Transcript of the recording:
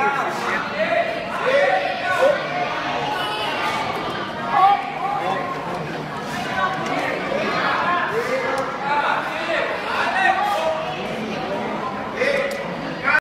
Obrigado.